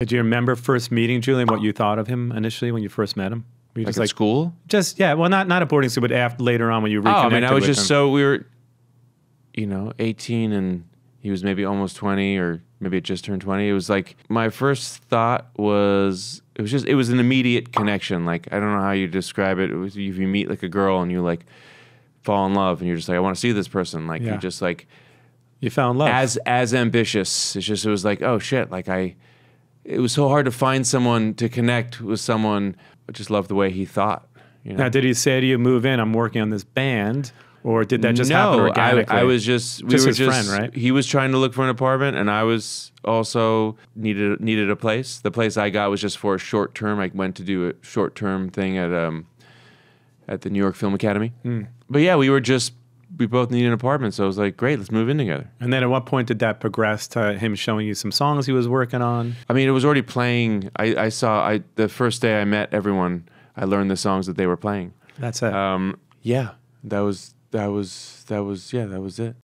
Did you remember first meeting Julian? What you thought of him initially when you first met him? Were you Like just at like school? just yeah? Well, not not at boarding school, but after later on when you Oh. I mean, I was just him. so we were, you know, 18 and he was maybe almost 20 or maybe it just turned 20. It was like my first thought was it was just it was an immediate connection. Like I don't know how you describe it. It was if you meet like a girl and you like fall in love and you're just like I want to see this person. Like Yeah. you just like you found love. as as ambitious. It's just it was like oh shit. Like I, it was so hard to find someone to connect with someone. I just loved the way he thought. You know? now, did he say to you, "Move in"? I'm working on this band, or did that just no, happen I, organically? I was just we Just were just friend, right? He was trying to look for an apartment, and I was also needed needed a place. The place I got was just for a short term. I went to do a short term thing at um at the New York Film Academy. Hmm. But yeah, we were just we both needed an apartment, so I was like, great, let's move in together. And then at what point did that progress to him showing you some songs he was working on? I mean, it was already playing. I, I saw I the first day I met everyone. I learned the songs that they were playing. That's it. Um, yeah, that was that was that was yeah that was it.